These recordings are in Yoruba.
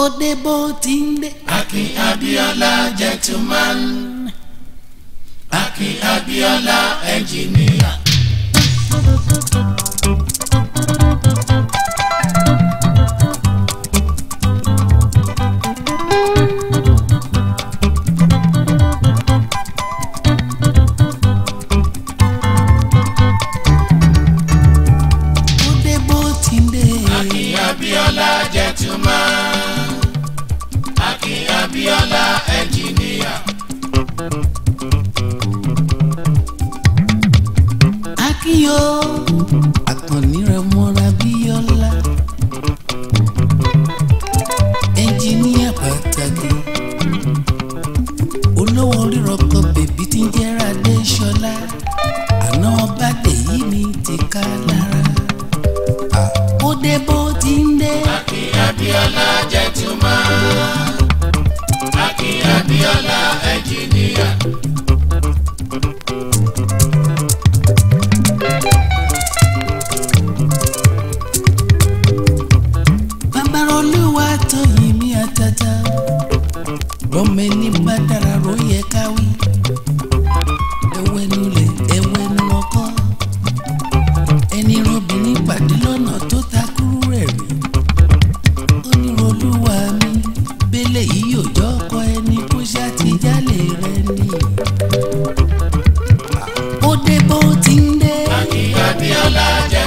ó dé bó ti ń dé. Akin Abíọ́lá gentleman Akin Abíọ́lá engineer. Ghana. tó yin mí àtàtà bọ́mọ ẹni bá dára ló yẹ káwí ẹwẹ́nu lẹ̀ ẹwẹ́nu ọkọ ẹni rọ́bìnrin pàdé lọ́nà tó takúrú rẹ̀ rí onírọ̀lúwa mi bẹ́lẹ̀ yìí yóò jọ́ ọkọ ẹni kó ṣàtijálẹ̀ rẹ ni ó dé bó ti ń dé. akíkanjú ọlá jẹ́.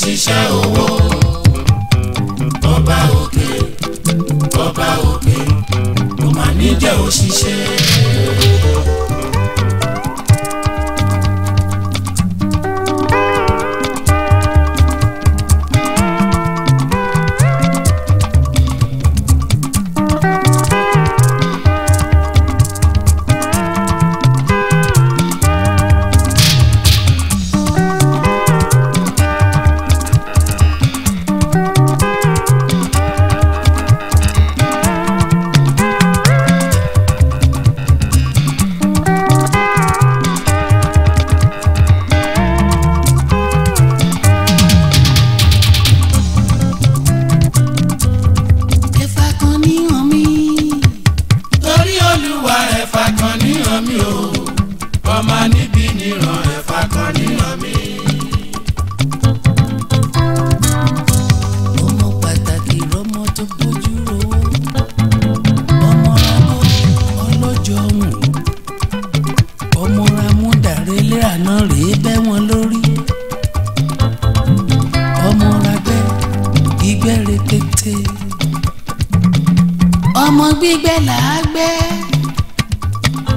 ṣiṣẹ́ owó ọba òkè ọba òkè ó máa níjẹ́ òṣìṣẹ́.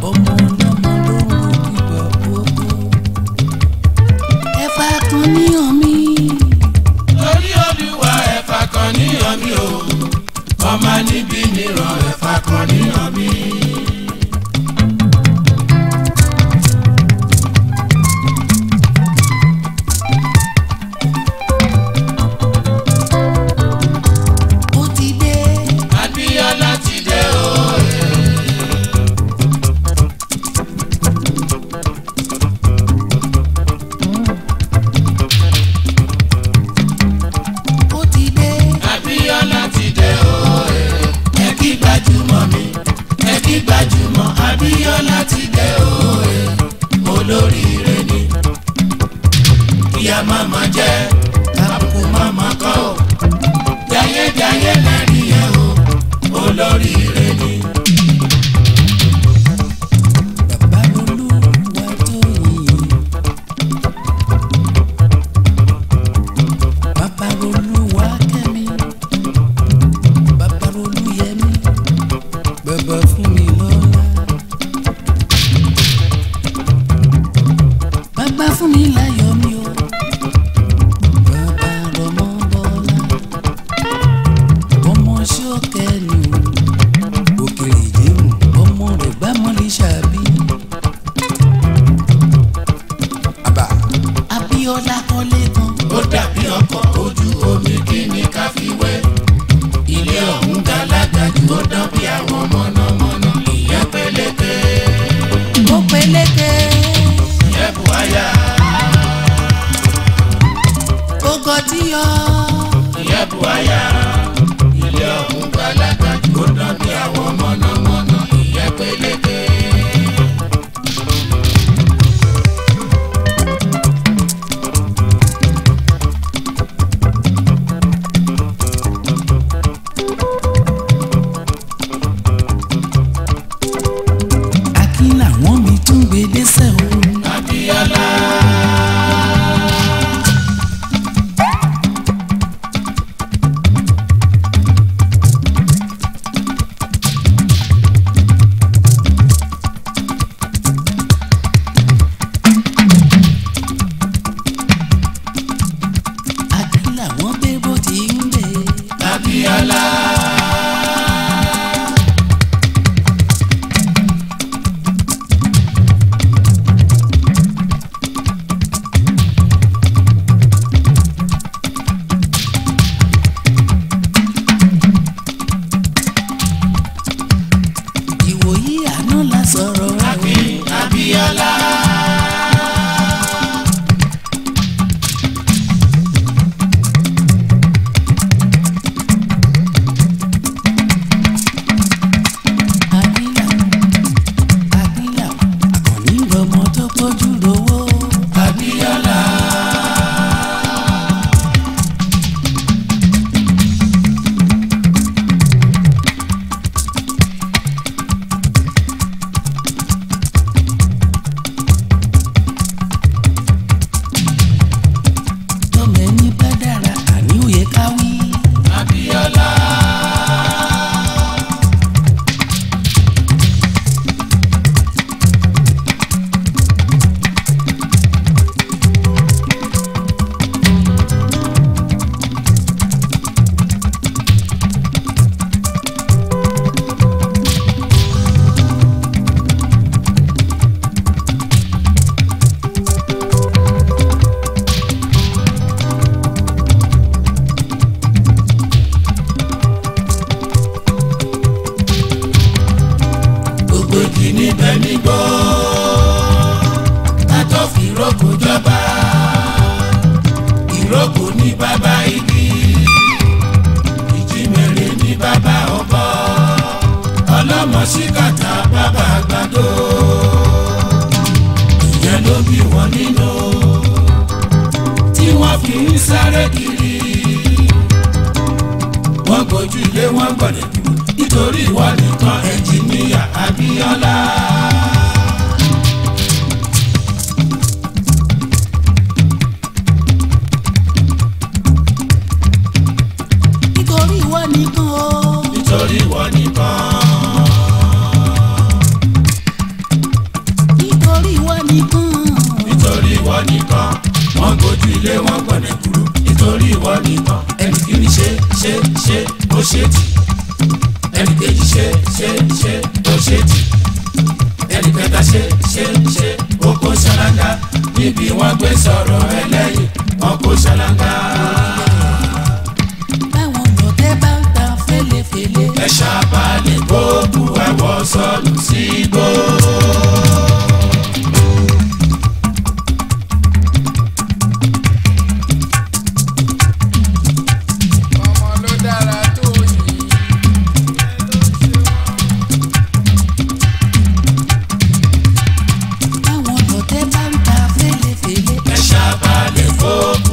No. Ya mama jẹ àbùkù mama ma kọ́ ọ́ jayéjayé lẹ́rìí yẹn o olóríire ni. kì í sáré kiri. wọ́n gbójú ilé wọ́n gbọ̀dẹ̀ kiri nítorí ìwádìí kan ẹnjìníà Abíọ́lá. ilé wọn pọ̀ ní kúrú nítorí ìwọ nìkan ẹnì kìíní ṣe ṣe ṣe ó ṣe tì ẹnì kejì ṣe ṣe ṣe ó ṣe tì ẹnì kẹta ṣe ṣe ṣe ó kó ṣáláńgá níbi wọn gbé sọ̀rọ̀ ẹlẹ́yìn wọn kó ṣáláńgá. báwọn ọ̀dọ́ tẹ́ bá ń ta fẹ́lẹ́fẹ́lẹ́. ẹ ṣàbàlì gbogbo ẹ̀wọ̀ sọ́nù. Oh.